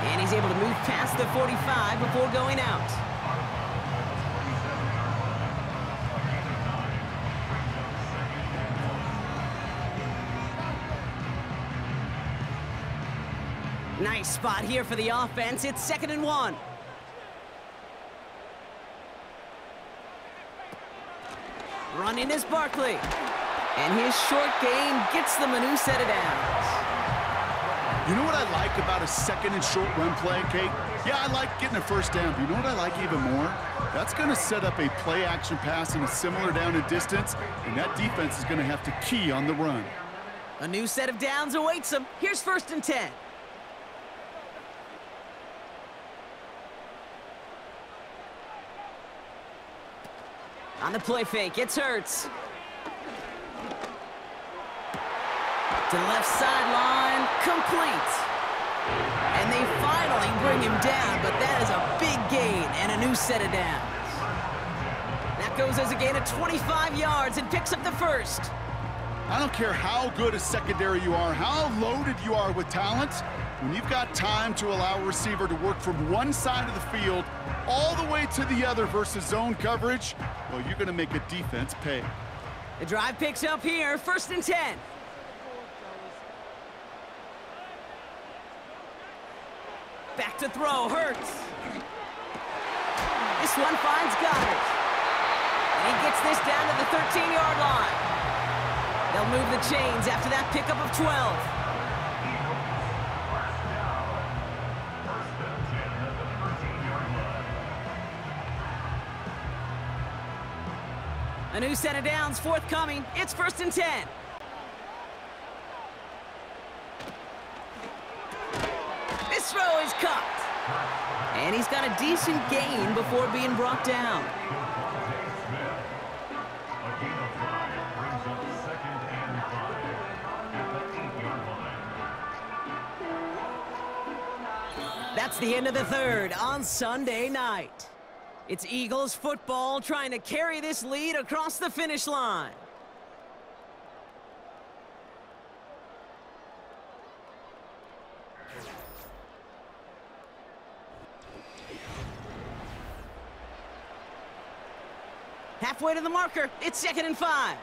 And he's able to move past the 45 before going out. Nice spot here for the offense. It's second and one. Running is Barkley. And his short game gets them a new set of downs. You know what I like about a second and short run play, Kate? Yeah, I like getting a first down, but you know what I like even more? That's going to set up a play action pass in a similar down and distance, and that defense is going to have to key on the run. A new set of downs awaits them. Here's first and 10. On the play fake, it's Hurts. To left sideline, complete. And they finally bring him down, but that is a big gain and a new set of downs. That goes as a gain of 25 yards and picks up the first. I don't care how good a secondary you are, how loaded you are with talent, when you've got time to allow a receiver to work from one side of the field all the way to the other versus zone coverage, well, you're going to make a defense pay. The drive picks up here, first and 10. Back to throw, Hurts. This one finds Goedert. And he gets this down to the 13-yard line. They'll move the chains after that pickup of 12. A new set of downs forthcoming. It's first and 10. This throw is caught. And he's got a decent gain before being brought down. That's the end of the third on Sunday night. It's Eagles football trying to carry this lead across the finish line. Halfway to the marker. It's second and five.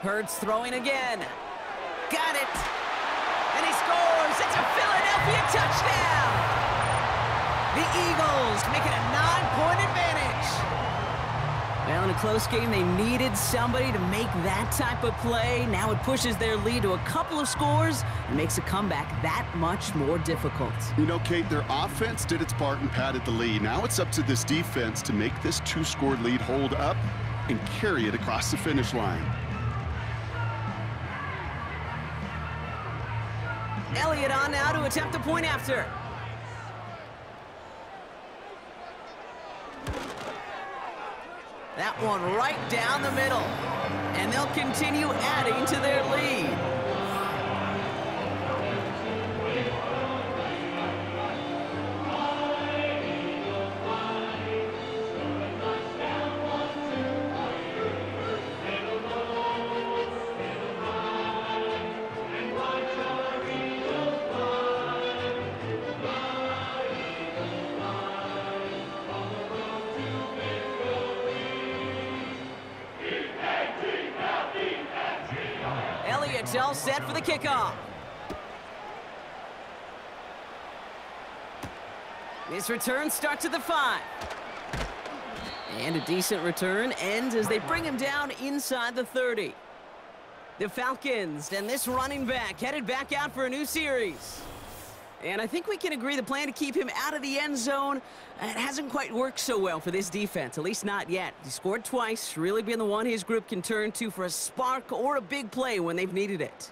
Hurts throwing again. Got it. And he scores. It's a Philadelphia touchdown. The Eagles make it a nine-point advantage. Well, in a close game, they needed somebody to make that type of play. Now it pushes their lead to a couple of scores and makes a comeback that much more difficult. You know, Kate, their offense did its part and padded the lead. Now it's up to this defense to make this two-score lead hold up and carry it across the finish line. Elliott on now to attempt the point after. That one right down the middle. And they'll continue adding to their lead. This return starts to the five. And a decent return ends as they bring him down inside the 30. The Falcons and this running back headed back out for a new series. And I think we can agree the plan to keep him out of the end zone it hasn't quite worked so well for this defense, at least not yet. He scored twice, really being the one his group can turn to for a spark or a big play when they've needed it.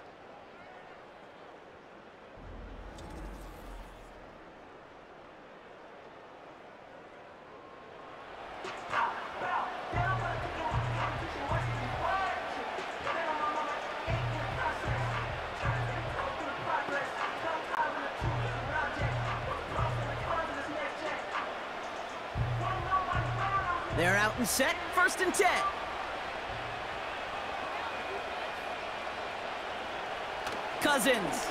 And 10. Cousins.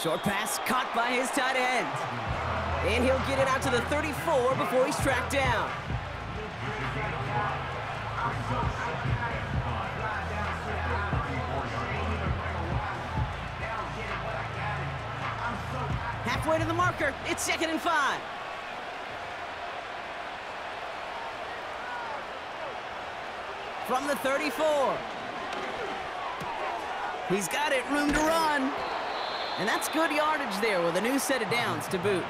Short pass caught by his tight end. And he'll get it out to the 34 before he's tracked down. Halfway to the marker. It's second and five. From the 34. He's got it, room to run. And that's good yardage there with a new set of downs to boot.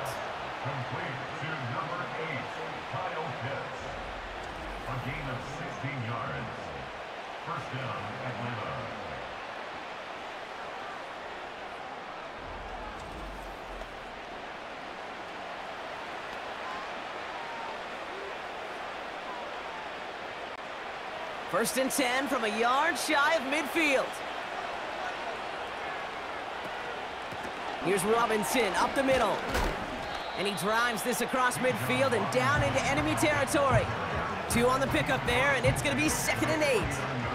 Complete to number eight, Kyle Pitts. A gain of 16 yards. First down, Atlanta. First and 10 from a yard shy of midfield. Here's Robinson up the middle. And he drives this across midfield and down into enemy territory. Two on the pickup there, and it's going to be second and eight.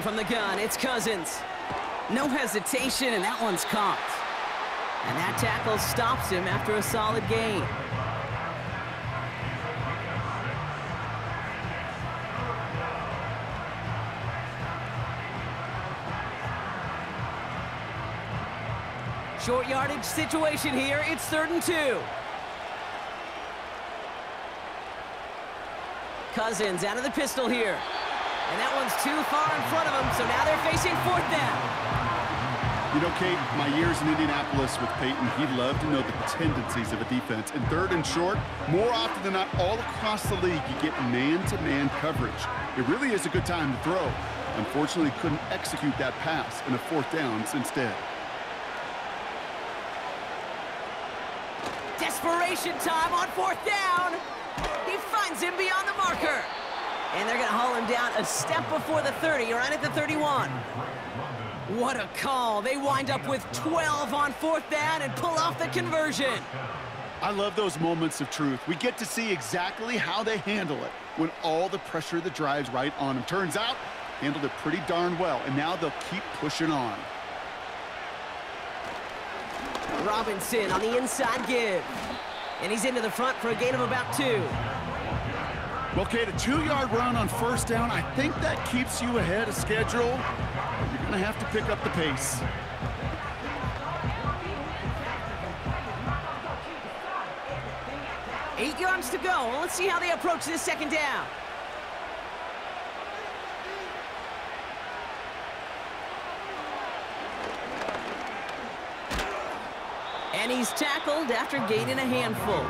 From the gun, it's Cousins. No hesitation, and that one's caught. And that tackle stops him after a solid gain. Short yardage situation here. It's third and two. Cousins out of the pistol here. And that one's too far in front of him, so now they're facing fourth down. You know, Kate, my years in Indianapolis with Peyton, he loved to know the tendencies of a defense. And third and short, more often than not, all across the league, you get man-to-man -man coverage. It really is a good time to throw. Unfortunately, couldn't execute that pass in a fourth down instead. Desperation time on fourth down. He finds him beyond the marker. And they're going to haul him down a step before the 30, right at the 31. What a call. They wind up with 12 on fourth down and pull off the conversion. I love those moments of truth. We get to see exactly how they handle it when all the pressure that drives right on them. Turns out, handled it pretty darn well, and now they'll keep pushing on. Robinson on the inside give. And he's into the front for a gain of about two. Well, Kate, a two-yard run on first down, I think that keeps you ahead of schedule. You're going to have to pick up the pace. Eight yards to go. Let's see how they approach this second down. And he's tackled after gaining a handful.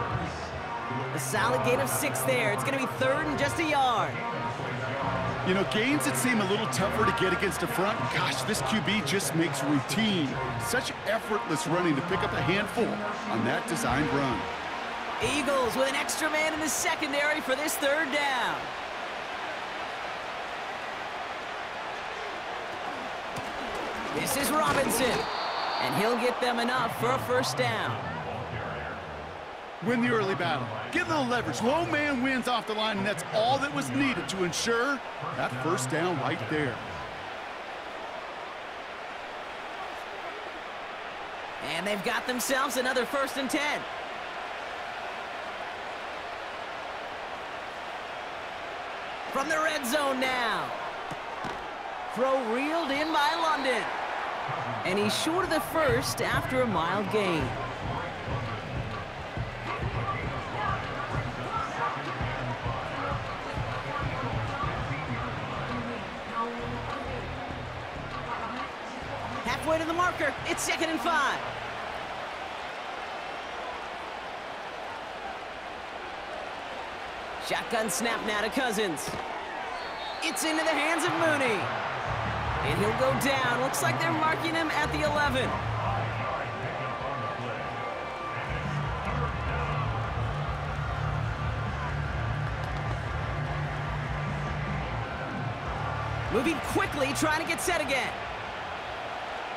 A solid gain of six there. It's going to be third and just a yard. You know, gains that seem a little tougher to get against the front, gosh, this QB just makes routine. Such effortless running to pick up a handful on that designed run. Eagles with an extra man in the secondary for this third down. This is Robinson, and he'll get them enough for a first down. Win the early battle. Get a little leverage. Low man wins off the line, and that's all that was needed to ensure that first down right there. And they've got themselves another first and 10. From the red zone now. Throw reeled in by London. And he's short of the first after a mild gain. to the marker. It's second and five. Shotgun snap now to Cousins. It's into the hands of Mooney. And he'll go down. Looks like they're marking him at the 11. Moving quickly, trying to get set again.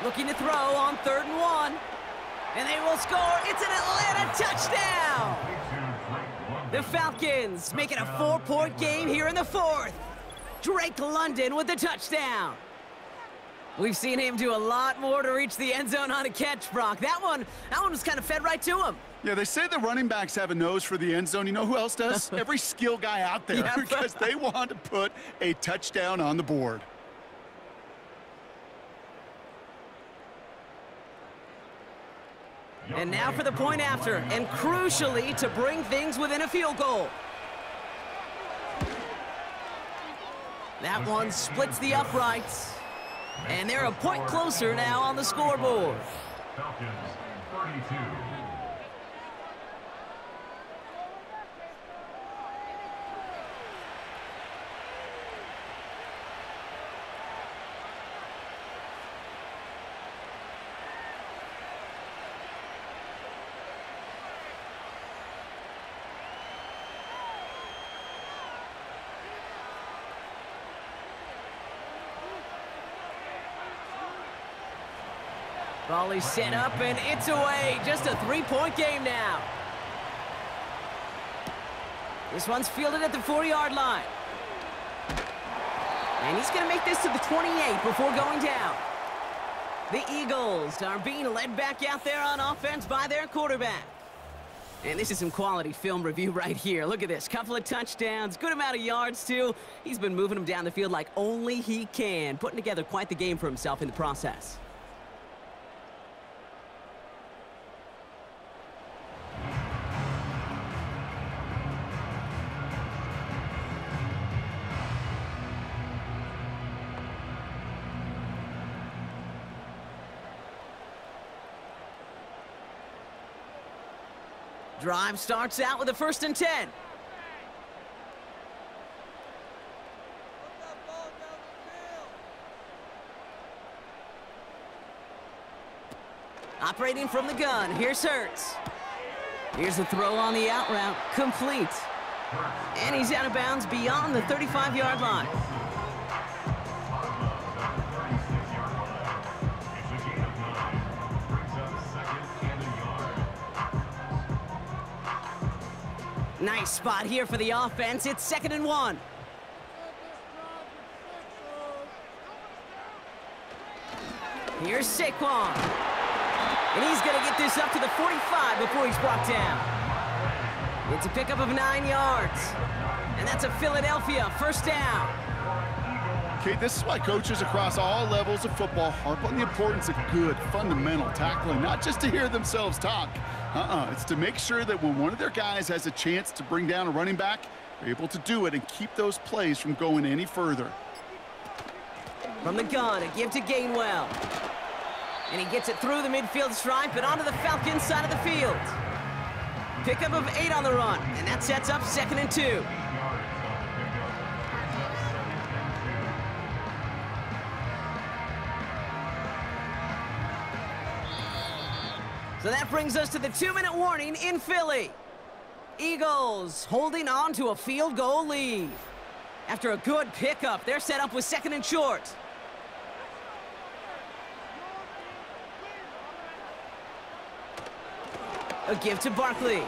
Looking to throw on third and one. And they will score. It's an Atlanta touchdown! The Falcons make it a four-point game here in the fourth. Drake London with the touchdown. We've seen him do a lot more to reach the end zone on a catch, Brock. That one, that one was kind of fed right to him. Yeah, they say the running backs have a nose for the end zone. You know who else does? Every skill guy out there Yeah. because they want to put a touchdown on the board. And now for the point after, and crucially to bring things within a field goal. That one splits the uprights. And they're a point closer now on the scoreboard. Falcons 32. Volley set up, and it's away. Just a three-point game now. This one's fielded at the 40-yard line. And he's going to make this to the 28 before going down. The Eagles are being led back out there on offense by their quarterback. And this is some quality film review right here. Look at this. Couple of touchdowns, good amount of yards, too. He's been moving them down the field like only he can, putting together quite the game for himself in the process. Drive starts out with a first and 10. Operating from the gun, here's Hurts. Here's the throw on the out route, complete. And he's out of bounds beyond the 35-yard line. Nice spot here for the offense. It's second and one. Here's Saquon. And he's going to get this up to the 45 before he's brought down. It's a pickup of nine yards. And that's a Philadelphia first down. Okay, this is why coaches across all levels of football harp on the importance of good, fundamental tackling, not just to hear themselves talk. Uh-uh, it's to make sure that when one of their guys has a chance to bring down a running back, they're able to do it and keep those plays from going any further. From the gun, a give to Gainwell. And he gets it through the midfield stripe and onto the Falcons side of the field. Pickup of eight on the run, and that sets up second and two. So that brings us to the two-minute warning in Philly. Eagles holding on to a field goal lead. After a good pickup, they're set up with second and short. A give to Barkley.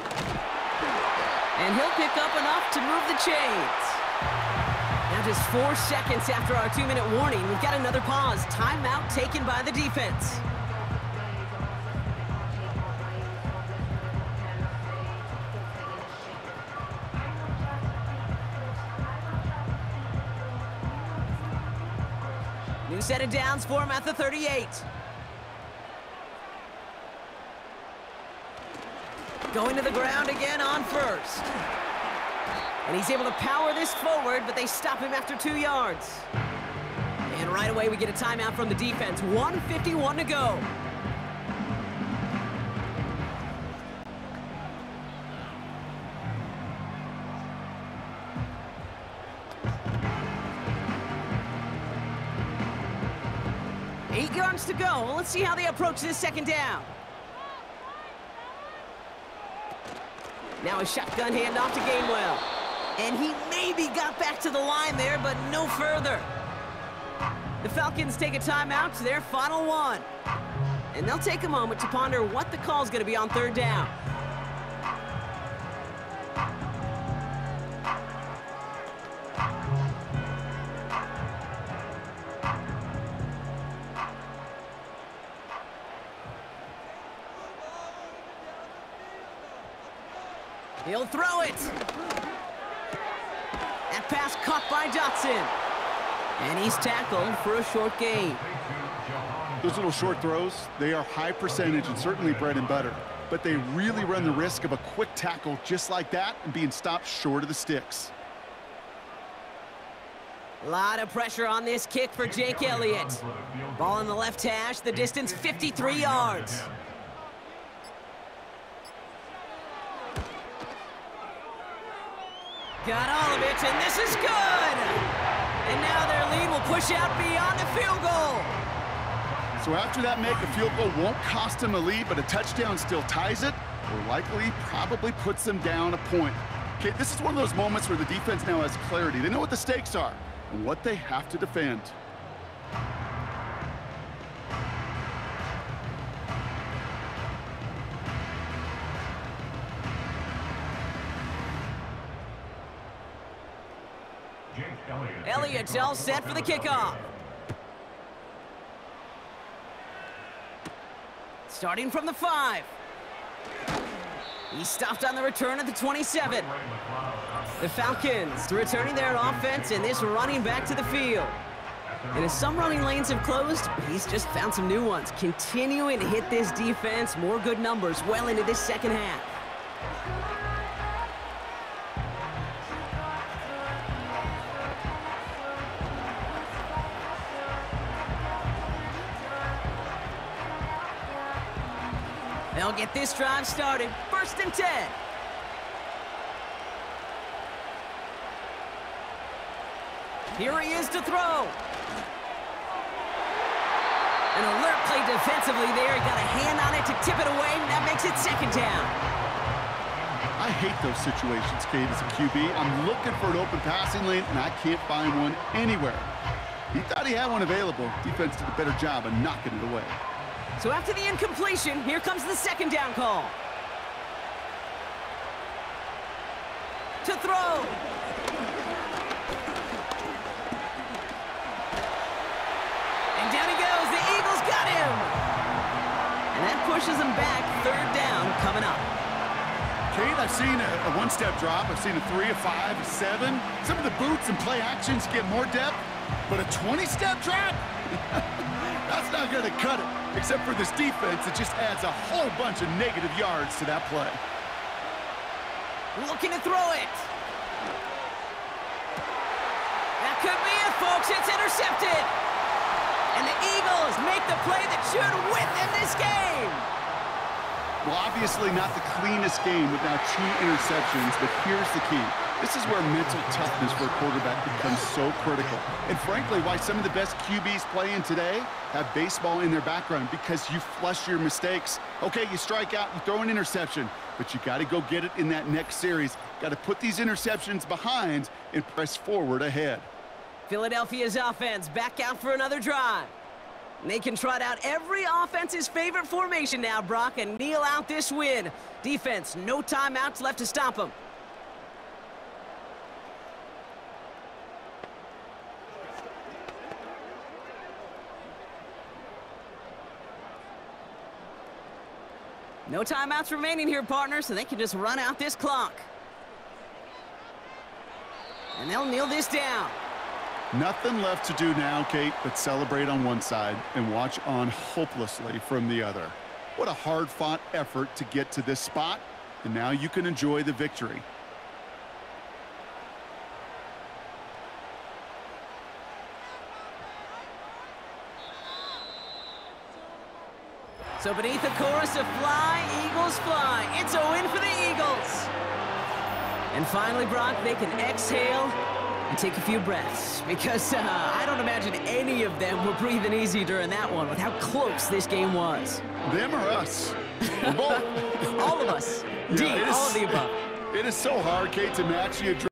And he'll pick up enough to move the chains. Now just four seconds after our two-minute warning, we've got another pause. Timeout taken by the defense. Set of downs for him at the 38. Going to the ground again on first. And he's able to power this forward, but they stop him after two yards. And right away, we get a timeout from the defense. 151 to go. Go. Let's see how they approach this second down. Now a shotgun handoff to Gainwell. And he maybe got back to the line there, but no further. The Falcons take a timeout to their final one. And they'll take a moment to ponder what the call's going to be on third down. And he's tackled for a short gain. Those little short throws, they are high percentage and certainly bread and butter. But they really run the risk of a quick tackle just like that and being stopped short of the sticks. A lot of pressure on this kick for Jake Elliott. Ball in the left hash, the distance 53 yards. Got all of it, and this is good! And now their lead will push out beyond the field goal. So after that make, a field goal won't cost them a lead, but a touchdown still ties it, or likely probably puts them down a point. Okay, this is one of those moments where the defense now has clarity. They know what the stakes are and what they have to defend. Elliott. Elliott's all set for the kickoff. Starting from the five. He stopped on the return at the 27. The Falcons returning their offense and this running back to the field. And as some running lanes have closed, he's just found some new ones, continuing to hit this defense more good numbers well into this second half. They'll get this drive started. First and 10. Here he is to throw. An alert play defensively there. He got a hand on it to tip it away, that makes it second down. I hate those situations, Kate, as a QB. I'm looking for an open passing lane, and I can't find one anywhere. He thought he had one available. Defense did a better job of knocking it away. So after the incompletion, here comes the second down call. To throw. And down he goes. The Eagles got him. And that pushes him back. Third down coming up. Kate, I've seen a, a one-step drop. I've seen a three, a five, a seven. Some of the boots and play actions get more depth, but a 20-step drop? That's not going to cut it, except for this defense that just adds a whole bunch of negative yards to that play. Looking to throw it. That could be it, folks. It's intercepted. And the Eagles make the play that should win them this game. Well, obviously not the cleanest game with now two interceptions, but here's the key. This is where mental toughness for a quarterback becomes so critical. And frankly, why some of the best QBs playing today have baseball in their background, because you flush your mistakes. Okay, you strike out, you throw an interception, but you got to go get it in that next series. Got to put these interceptions behind and press forward ahead. Philadelphia's offense back out for another drive. They can trot out every offense's favorite formation now, Brock, and kneel out this win. Defense, no timeouts left to stop them. No timeouts remaining here, partner, so they can just run out this clock. And they'll kneel this down. Nothing left to do now, Kate, but celebrate on one side and watch on hopelessly from the other. What a hard-fought effort to get to this spot, and now you can enjoy the victory. So beneath the chorus of Fly, Eagles Fly, it's a win for the Eagles. And finally, Brock, they can exhale and take a few breaths because uh, I don't imagine any of them were breathing easy during that one with how close this game was. Them or us? Both. All of us. D, Yeah, it is- all of the above. It is so hard, Kate, to match the adrenaline.